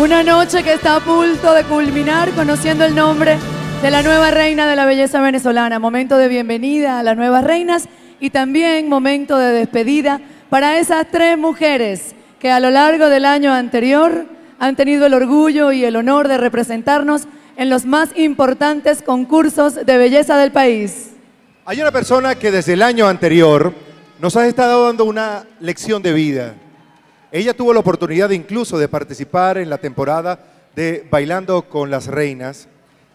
Una noche que está a punto de culminar conociendo el nombre de la nueva reina de la belleza venezolana. Momento de bienvenida a las nuevas reinas y también momento de despedida para esas tres mujeres que a lo largo del año anterior han tenido el orgullo y el honor de representarnos en los más importantes concursos de belleza del país. Hay una persona que desde el año anterior nos ha estado dando una lección de vida. Ella tuvo la oportunidad incluso de participar en la temporada de Bailando con las Reinas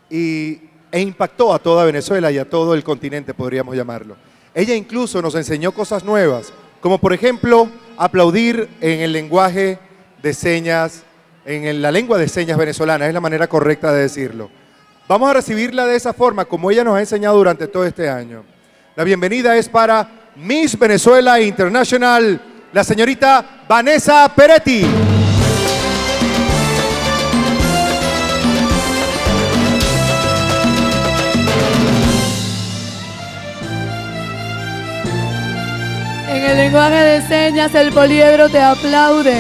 y, e impactó a toda Venezuela y a todo el continente, podríamos llamarlo. Ella incluso nos enseñó cosas nuevas, como por ejemplo aplaudir en el lenguaje de señas, en la lengua de señas venezolana, es la manera correcta de decirlo. Vamos a recibirla de esa forma, como ella nos ha enseñado durante todo este año. La bienvenida es para Miss Venezuela International, la señorita Vanessa Peretti. En el lenguaje de señas, el poliedro te aplaude.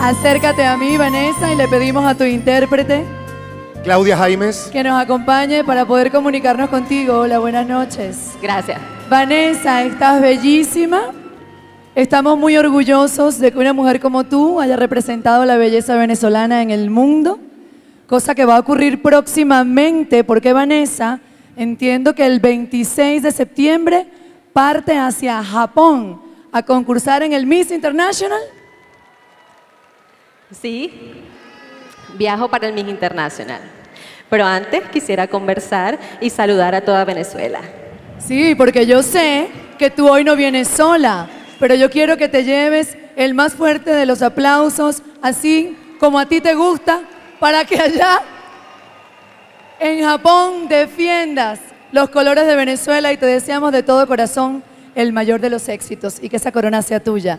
Acércate a mí, Vanessa, y le pedimos a tu intérprete Claudia Jaimes. que nos acompañe para poder comunicarnos contigo. Hola, buenas noches. Gracias. Vanessa, estás bellísima. Estamos muy orgullosos de que una mujer como tú haya representado la belleza venezolana en el mundo, cosa que va a ocurrir próximamente porque Vanessa, entiendo que el 26 de septiembre parte hacia Japón a concursar en el Miss International. Sí, viajo para el Miss Internacional. Pero antes quisiera conversar y saludar a toda Venezuela. Sí, porque yo sé que tú hoy no vienes sola, pero yo quiero que te lleves el más fuerte de los aplausos, así como a ti te gusta, para que allá en Japón defiendas los colores de Venezuela y te deseamos de todo corazón el mayor de los éxitos y que esa corona sea tuya.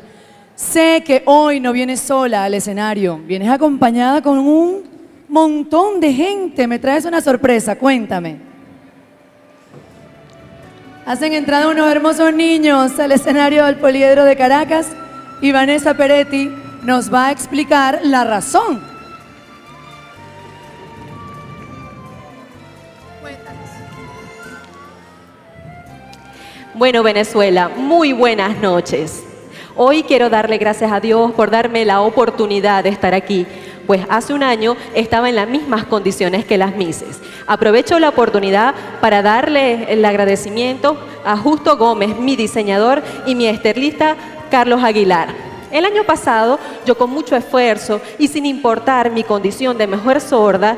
Sé que hoy no vienes sola al escenario, vienes acompañada con un montón de gente. Me traes una sorpresa, cuéntame. Hacen entrada unos hermosos niños al escenario del Poliedro de Caracas y Vanessa Peretti nos va a explicar la razón. Bueno, Venezuela, muy buenas noches. Hoy quiero darle gracias a Dios por darme la oportunidad de estar aquí, pues hace un año estaba en las mismas condiciones que las Mises. Aprovecho la oportunidad para darle el agradecimiento a Justo Gómez, mi diseñador, y mi esterlista Carlos Aguilar. El año pasado, yo con mucho esfuerzo y sin importar mi condición de mejor sorda,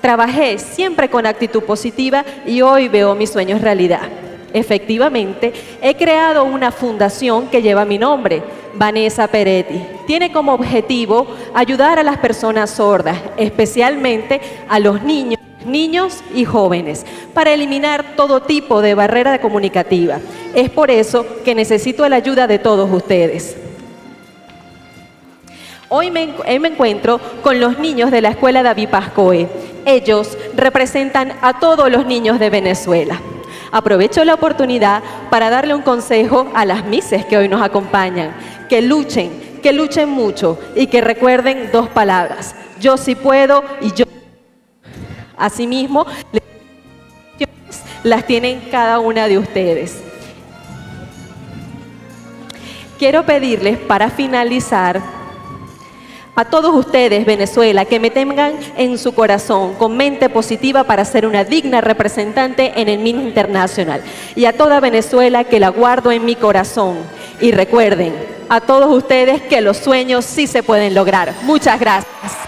trabajé siempre con actitud positiva y hoy veo mis sueños realidad. Efectivamente, he creado una fundación que lleva mi nombre, Vanessa Peretti. Tiene como objetivo ayudar a las personas sordas, especialmente a los niños, niños y jóvenes, para eliminar todo tipo de barrera comunicativa. Es por eso que necesito la ayuda de todos ustedes. Hoy me, me, encuentro con los niños de la escuela David Pascoe. Ellos representan a todos los niños de Venezuela. Aprovecho la oportunidad para darle un consejo a las mises que hoy nos acompañan, que luchen, que luchen mucho y que recuerden dos palabras, yo sí puedo y yo. Asimismo, las tienen cada una de ustedes. Quiero pedirles para finalizar a todos ustedes, Venezuela, que me tengan en su corazón con mente positiva para ser una digna representante en el MIN Internacional. Y a toda Venezuela que la guardo en mi corazón. Y recuerden, a todos ustedes que los sueños sí se pueden lograr. Muchas gracias.